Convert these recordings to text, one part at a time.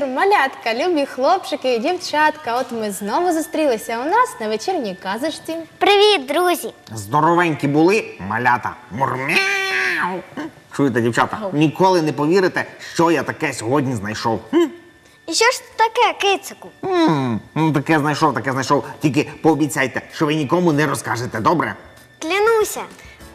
вечір, малятка, любі хлопчики і дівчатка. От ми знову зустрілися у нас на вечірній казочці. Привіт, друзі! Здоровенькі були малята. Мурмяу. Чуєте, дівчата, ніколи не повірите, що я таке сьогодні знайшов. І що ж таке, кицику? М, Ну, таке знайшов, таке знайшов. Тільки пообіцяйте, що ви нікому не розкажете, добре? Клянуся.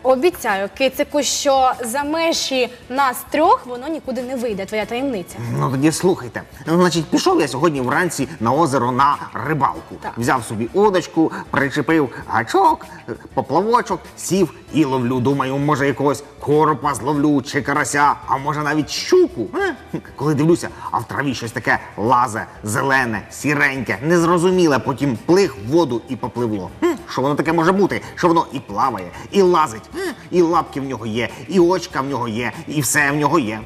Обіцяю, кицику, що за межі нас трьох воно нікуди не вийде. Твоя таємниця. Ну тоді слухайте. Ну, Значить, пішов я сьогодні вранці на озеро на рибалку. Так. Взяв собі удочку, причепив гачок, поплавочок, сів і ловлю. Думаю, може якогось коропа зловлю чи карася, а може навіть щуку. Е? Коли дивлюся, а в траві щось таке лазе, зелене, сіреньке, незрозуміле, потім плих в воду і попливло. М, Що воно таке може бути? Що воно і плаває, і лазить, і лапки в нього є, і очка в нього є, і все в нього є.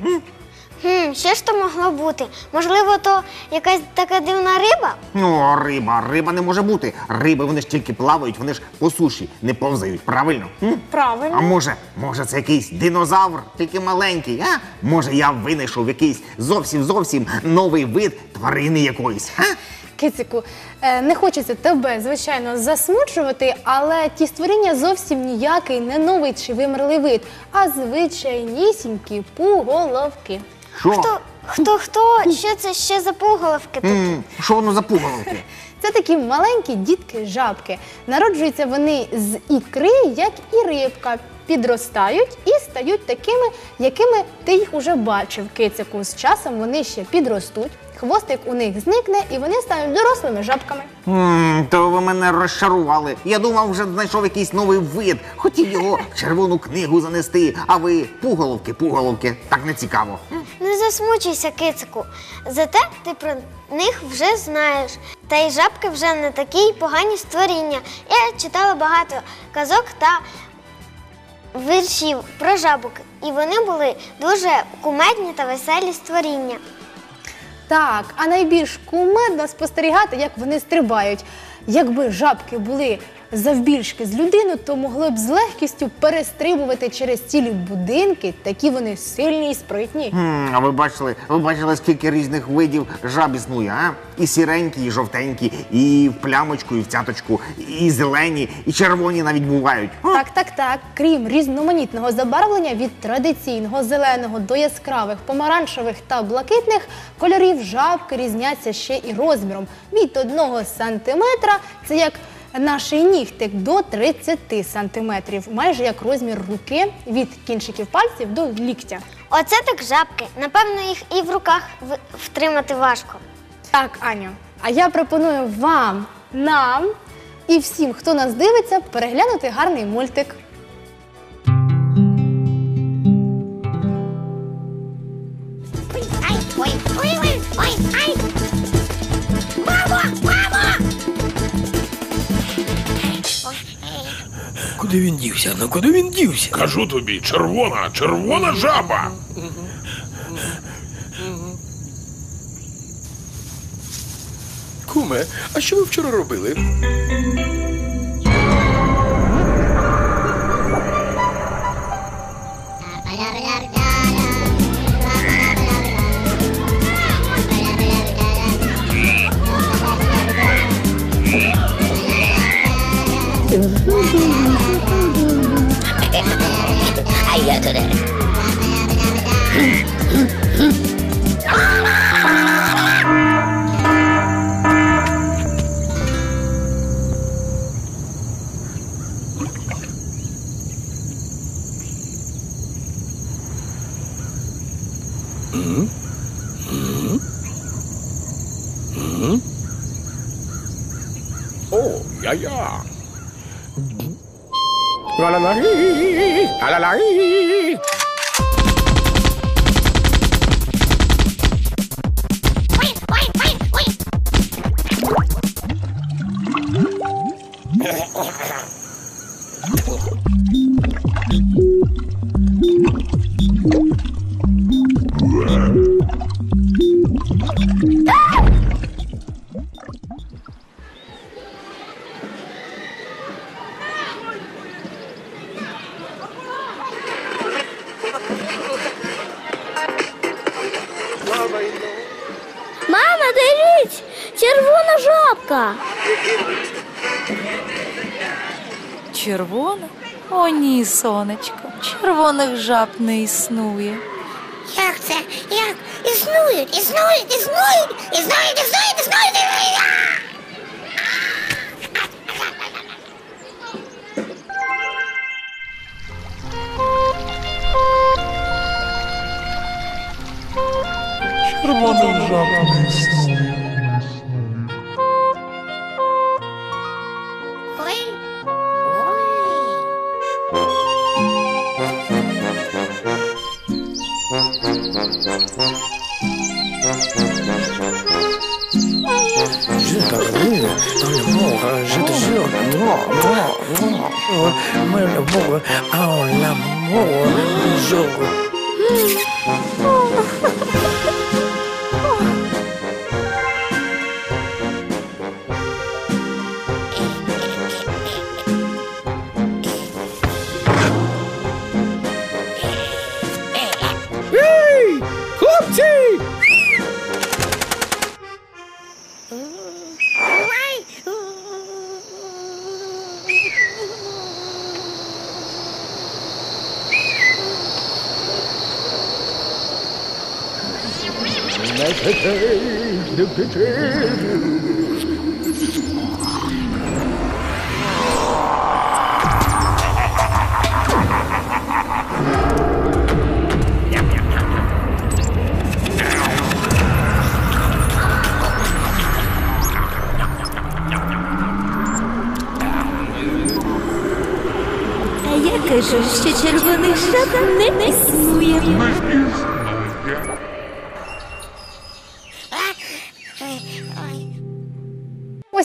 Хм, що ж то могло бути? Можливо, то якась така дивна риба? Ну, риба, риба не може бути. Риби вони ж тільки плавають, вони ж по суші не повзають, правильно? М? Правильно. А може, може, це якийсь динозавр, тільки маленький, а? Може, я винайшов якийсь зовсім зовсім новий вид тварини якоїсь. А? Кицику, е, не хочеться тебе, звичайно, засмучувати, але ті створіння зовсім ніякий не новий чи вимерлий вид, а звичайнісінькі пуголовки. Що? Хто, хто, хто? Що це ще за пуголовки такі? М, Що воно за пуголовки? Це такі маленькі дітки-жабки. Народжуються вони з ікри, як і рибка. Підростають і стають такими, якими ти їх уже бачив. Кицику з часом вони ще підростуть. Хвостик у них зникне, і вони стануть дорослими жабками. М, То ви мене розчарували. Я думав, вже знайшов якийсь новий вид. Хотів його в червону книгу занести, а ви пуголовки, пуголовки. Так не цікаво. Не засмучуйся, кицику. Зате ти про них вже знаєш. Та й жабки вже не такі й погані створіння. Я читала багато казок та віршів про жабок, і вони були дуже кумедні та веселі створіння. Так, а найбільш кумедно спостерігати, як вони стрибають. Якби жабки були завбільшки з людину, то могли б з легкістю перестрибувати через цілі будинки. Такі вони сильні і спритні. М, А ви бачили, ви бачили, скільки різних видів жаб існує, а? І сіренькі, і жовтенькі, і в плямочку, і в цяточку, і зелені, і червоні навіть бувають. А? Так, так, так. Крім різноманітного забарвлення від традиційного зеленого до яскравих помаранчевих та блакитних кольорів жабки різняться ще і розміром від 1 сантиметра. Це як наш нігтик до 30 сантиметрів, майже як розмір руки від кінчиків пальців до ліктя. Оце так жабки. Напевно, їх і в руках втримати важко. Так, Аню, а я пропоную вам, нам і всім, хто нас дивиться, переглянути гарний мультик. Куди він дівся? Ну куди він дівся? Кажу тобі, червона, червона жаба. Куме, а що ви вчора робили? Ай, Yeah. ja. La la la, la la la. Червона? О, ні, сонечко. Червоних жаб не існує. Як це? Як? Існують, існують, існують, існують, існують, існують. Ой. amor, ao amor, jogo. А я кажу, що червоних жаб не існує.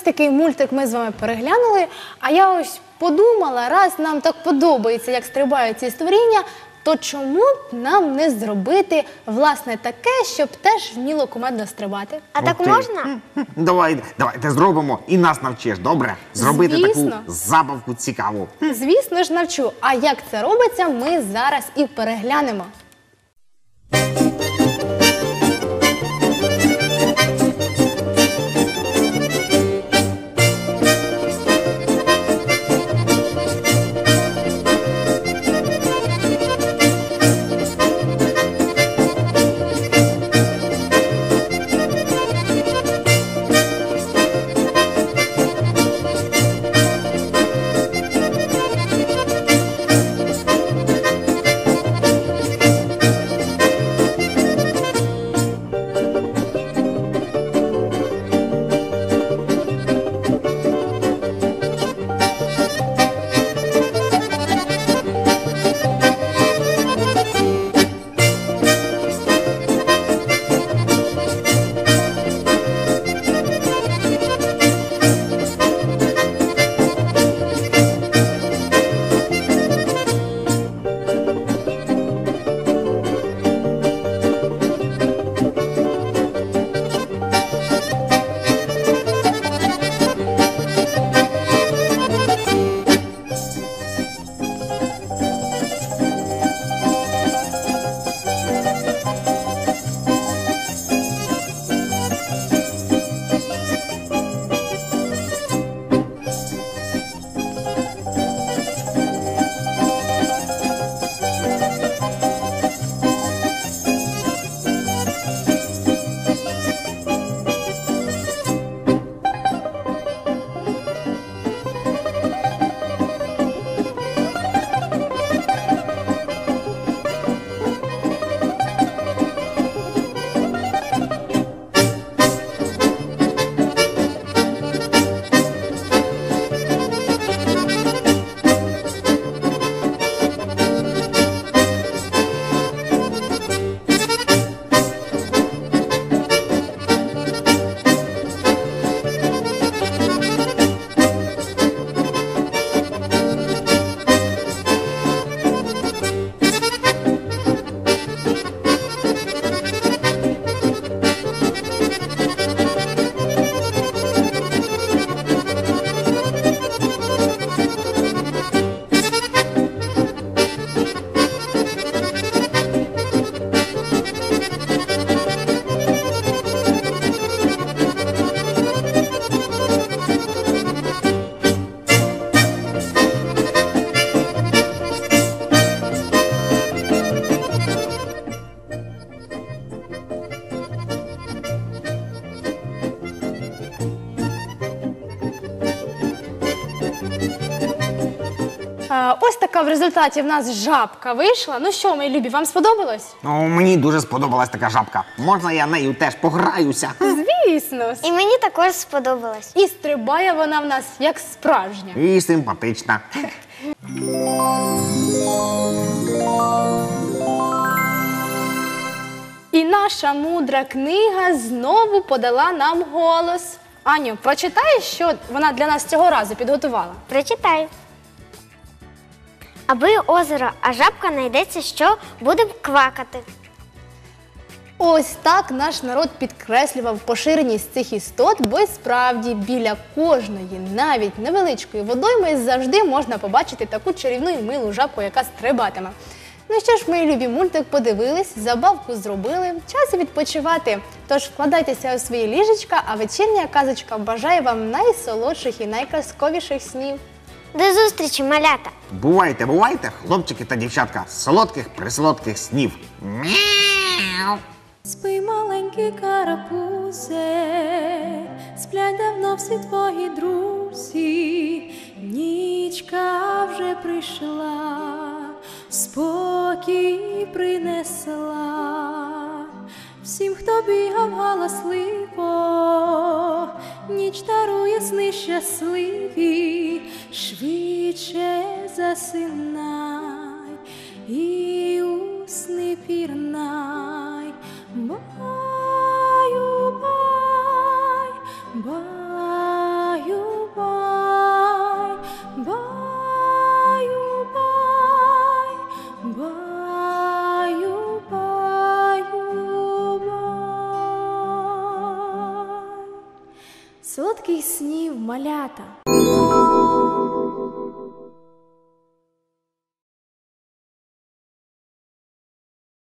Ось такий мультик ми з вами переглянули. А я ось подумала, раз нам так подобається, як стрибають ці створіння, то чому б нам не зробити власне таке, щоб теж вміло кумедно стрибати? А так можна? Давай, давайте зробимо і нас навчиш, добре? Зробити Звісно. таку забавку цікаву. Звісно ж, навчу. А як це робиться, ми зараз і переглянемо. Результаті в нас жабка вийшла. Ну що, мої любі, вам сподобалось? Ну, мені дуже сподобалась така жабка. Можна я нею теж пограюся? Звісно. І мені також сподобалось. І стрибає вона в нас як справжня. І симпатична. І наша мудра книга знову подала нам голос. Аню, прочитай, що вона для нас цього разу підготувала. Прочитаю. Аби озеро, а жабка знайдеться, що буде квакати. Ось так наш народ підкреслював поширеність цих істот, бо й справді біля кожної, навіть невеличкої водойми, завжди можна побачити таку чарівну і милу жабку, яка стрибатиме. Ну що ж, мої любі, мультик подивились, забавку зробили, час відпочивати. Тож вкладайтеся у свої ліжечка, а вечірня казочка бажає вам найсолодших і найказковіших снів. До зустрічі, малята! Бувайте, бувайте, хлопчики та дівчатка, солодких присолодких снів. Мяу. Спи, маленький карапузе, сплять давно всі твої друзі, нічка вже прийшла, спокій принесла. Всім, хто бігав галасливо, ніч дарує сни щасливі, швидше засинай і у сни пірнай. Баю, бай, баю, бай, баю, бай, баю, баю, бай. Солодких снів малята.